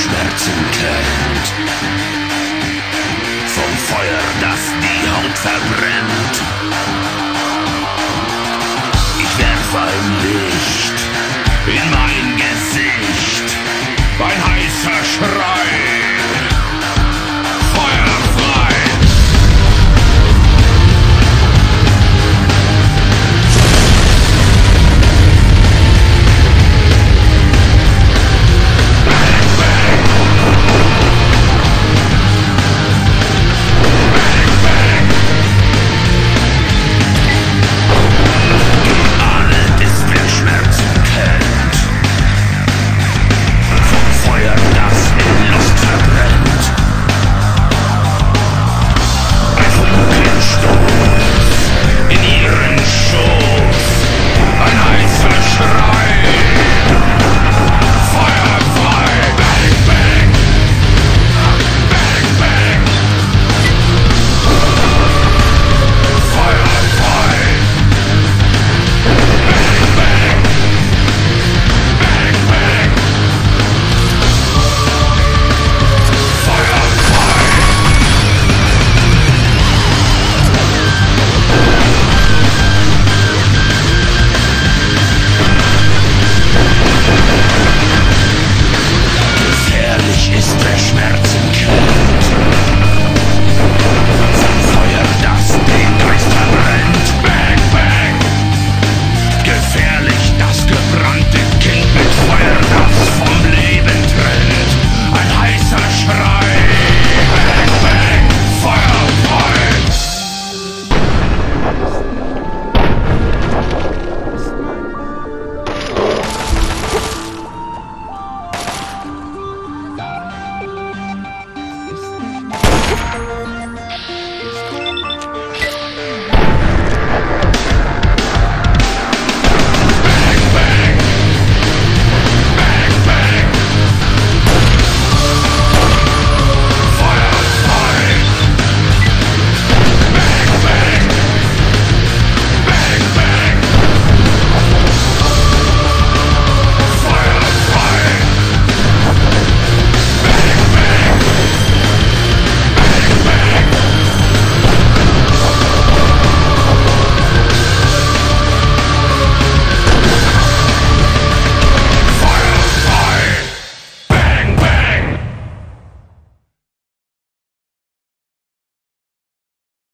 Schmerzen kennt. Vom Feuer, das die Haut verbrennt. Ich werf ein Licht in mein Gesicht. Ein heißer Schrei.